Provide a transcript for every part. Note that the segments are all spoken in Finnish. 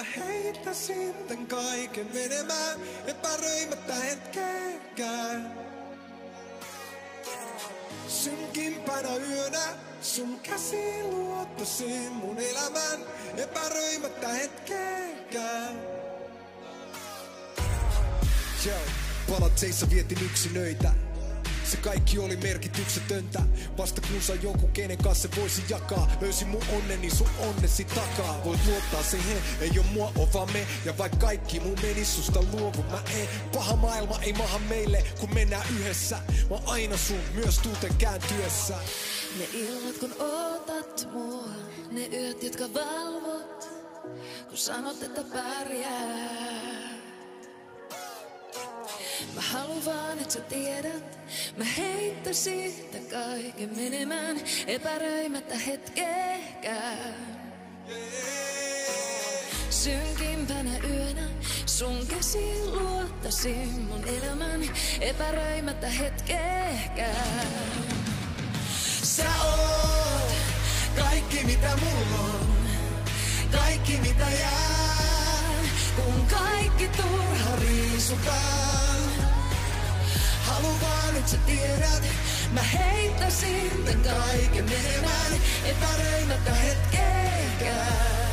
mä heittäisin tän kaiken menemään, epäröimättä hetkeäkään. Synkimpänä yönä sun käsi luottaisin mun elämän, epäröimättä hetkeäkään. Joo, palatseissa vietin yksinöitä. Se kaikki oli merkityksetöntä. Vasta kun saa jonkun kenen kanssa voisi jakaa. Löysin mun onneni sun onnesi takaa. Voit luottaa se he, ei oo mua oo vaan me. Ja vaikka kaikki mun meni susta luovu mä en. Paha maailma ei maha meille kun mennään yhdessä. Mä oon aina sun myös tuuten kääntyessä. Ne ilmat kun ootat mua, ne yöt jotka valvot, kun sanot että pärjää. Mä haluan vaan, et sä tiedät, mä heittäisin tän kaiken menemään, epäröimättä hetkeäkään. Synkimpänä yönä sun käsi luottaisin mun elämän, epäröimättä hetkeäkään. Sä oot kaikki mitä mulla on. Kaikki mitä jää Kun kaikki turha riisutaan Et sä tiedät Mä heittäisin tän kaiken menemään, epäröimättä hetkeäkään.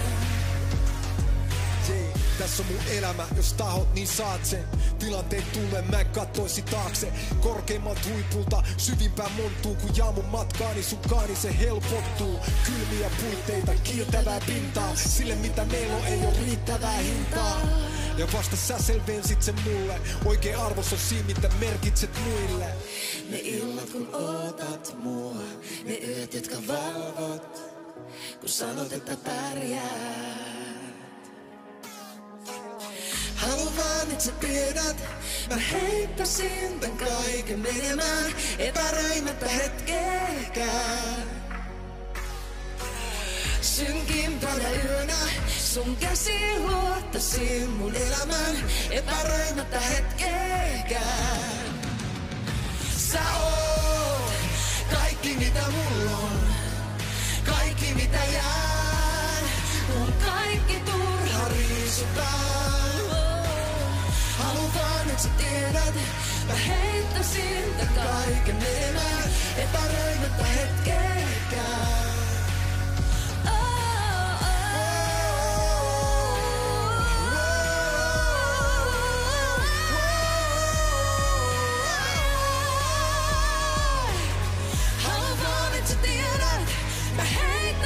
Jee, Tässä on mun elämä, jos tahot niin saat sen. Tilanteen tulee, mä en kattoisi taakse. Korkeimmalta huipulta, syvimpään montuu Kun jaa mun matkaani sunkaani se helpottuu. Kylmiä puitteita, kiiltävää pintaa. Sille mitä meillä on, ei oo riittävää hintaa Ja vasta sä selvensit sen mulle. Oikein arvos on siinä, mitä merkitset muille. Ne illat kun ootat mua, ne yöt jotka valvot, kun sanot että pärjää. Haluan vaan et sä tiedät. Mä heittäisin tän kaiken menemään Epäröimättä hetkeäkään. Synkimpänä yönä. Sun käsi luottaisin mun elämän, Epäröimättä hetkeäkään. Sä oot kaikki mitä mulla on. Kaikki mitä jää kun kaikki turha Riisutaan Haluan vaan et sä tiedät. Mä heittäisin Kaiken menemään